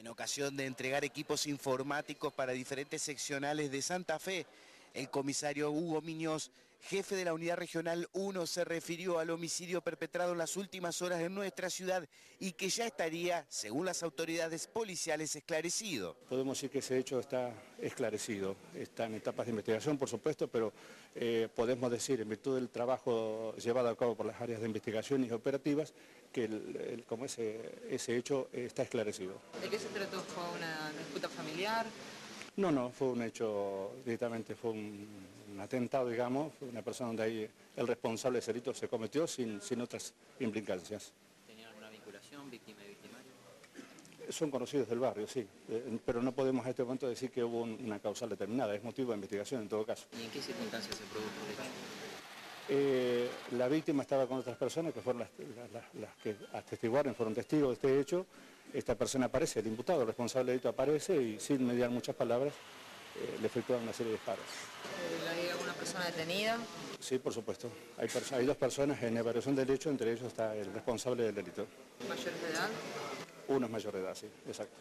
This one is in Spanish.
En ocasión de entregar equipos informáticos para diferentes seccionales de Santa Fe, el comisario Hugo Miñoz, jefe de la Unidad Regional 1, se refirió al homicidio perpetrado en las últimas horas en nuestra ciudad y que ya estaría, según las autoridades policiales, esclarecido. Podemos decir que ese hecho está esclarecido, está en etapas de investigación, por supuesto, pero eh, podemos decir, en virtud del trabajo llevado a cabo por las áreas de investigación y operativas, que como ese, ese hecho está esclarecido. ¿De qué se trató? ¿Fue una disputa familiar? No, no, fue un hecho, directamente fue un, atentado, digamos, fue una persona donde ahí el responsable de ese delito se cometió sin, sin otras implicancias. ¿Tenía alguna vinculación, víctima y victimario? Son conocidos del barrio, sí, eh, pero no podemos a este momento decir que hubo una causal determinada, es motivo de investigación en todo caso. ¿Y en qué circunstancias se produjo el hecho? Eh, la víctima estaba con otras personas que fueron las, que atestiguaron, fueron testigos de este hecho. Esta persona aparece, el imputado, el responsable del delito aparece y sin mediar muchas palabras eh, le efectúan una serie de disparos. ¿Hay alguna persona detenida? Sí, por supuesto. Hay, hay dos personas en evaluación del hecho, entre ellos está el responsable del delito. ¿Mayores de edad? Uno es mayor de edad, sí, exacto.